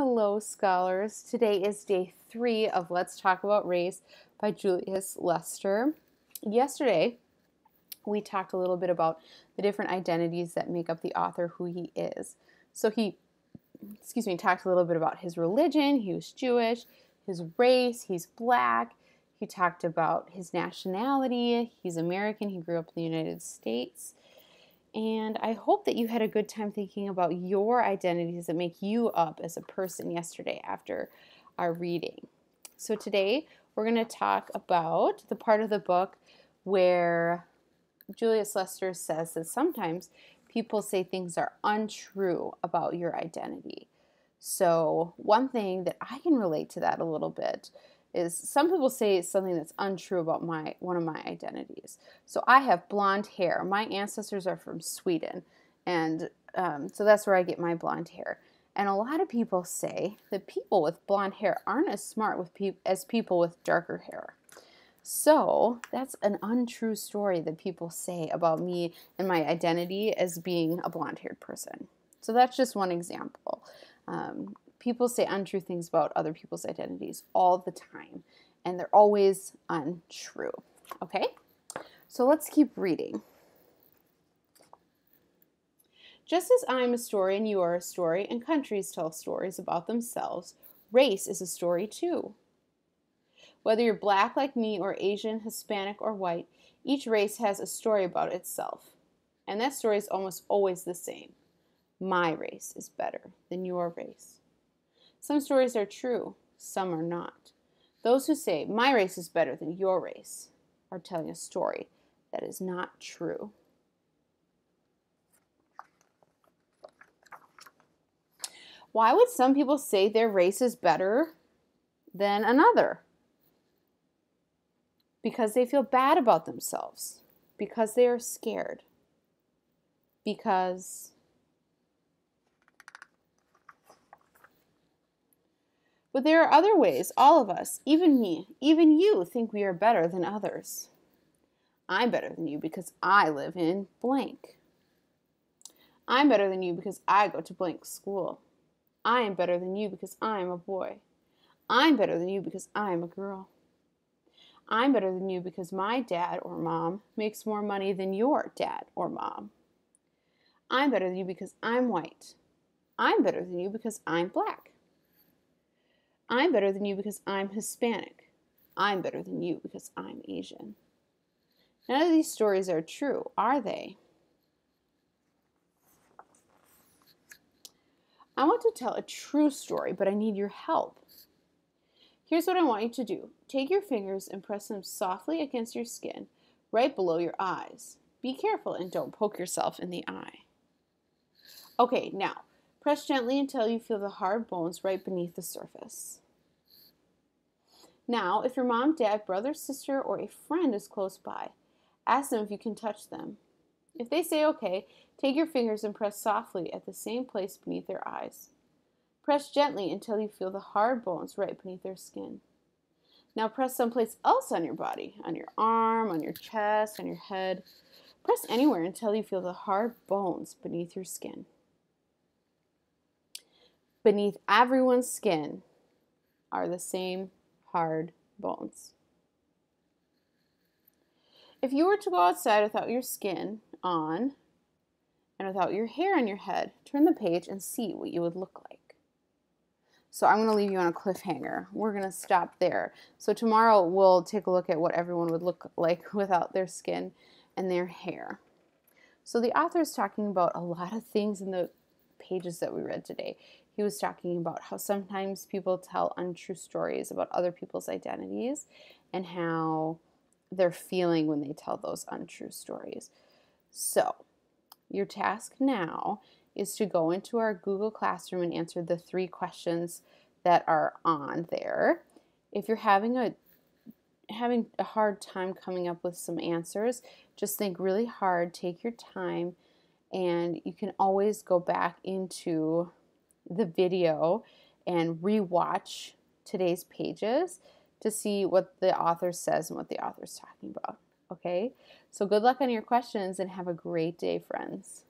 Hello, scholars. Today is day three of Let's Talk About Race by Julius Lester. Yesterday, we talked a little bit about the different identities that make up the author who he is. So he, excuse me, talked a little bit about his religion. He was Jewish, his race, he's black. He talked about his nationality. He's American. He grew up in the United States. And I hope that you had a good time thinking about your identities that make you up as a person yesterday after our reading. So today we're going to talk about the part of the book where Julius Lester says that sometimes people say things are untrue about your identity. So, one thing that I can relate to that a little bit is some people say something that's untrue about my one of my identities. So I have blonde hair. My ancestors are from Sweden, and um, so that's where I get my blonde hair. And a lot of people say that people with blonde hair aren't as smart with pe- as people with darker hair. So that's an untrue story that people say about me and my identity as being a blonde haired person. So that's just one example. Um, people say untrue things about other people's identities all the time, and they're always untrue. Okay? So let's keep reading. Just as I'm a story and you are a story, and countries tell stories about themselves, race is a story too. Whether you're black like me, or Asian, Hispanic, or white, each race has a story about itself. And that story is almost always the same. My race is better than your race. Some stories are true, some are not. Those who say, my race is better than your race, are telling a story that is not true. Why would some people say their race is better than another? Because they feel bad about themselves, because they are scared, because But there are other ways all of us, even me, even you, think we are better than others. I'm better than you because I live in blank. I'm better than you because I go to blank school. I am better than you because I am a boy. I'm better than you because I am a girl. I'm better than you because my dad or mom makes more money than your dad or mom. I'm better than you because I'm white. I'm better than you because I'm black. I'm better than you because I'm Hispanic. I'm better than you because I'm Asian. None of these stories are true, are they? I want to tell a true story, but I need your help. Here's what I want you to do take your fingers and press them softly against your skin, right below your eyes. Be careful and don't poke yourself in the eye. Okay, now Press gently until you feel the hard bones right beneath the surface. Now, if your mom, dad, brother, sister, or a friend is close by, ask them if you can touch them. If they say okay, take your fingers and press softly at the same place beneath their eyes. Press gently until you feel the hard bones right beneath their skin. Now press someplace else on your body, on your arm, on your chest, on your head. Press anywhere until you feel the hard bones beneath your skin beneath everyone's skin are the same hard bones. If you were to go outside without your skin on and without your hair on your head, turn the page and see what you would look like. So I'm going to leave you on a cliffhanger. We're going to stop there. So tomorrow we'll take a look at what everyone would look like without their skin and their hair. So the author is talking about a lot of things in the pages that we read today he was talking about how sometimes people tell untrue stories about other people's identities and how they're feeling when they tell those untrue stories. So, your task now is to go into our Google Classroom and answer the three questions that are on there. If you're having a having a hard time coming up with some answers, just think really hard, take your time, and you can always go back into the video and rewatch today's pages to see what the author says and what the author is talking about. Okay? So good luck on your questions and have a great day, friends.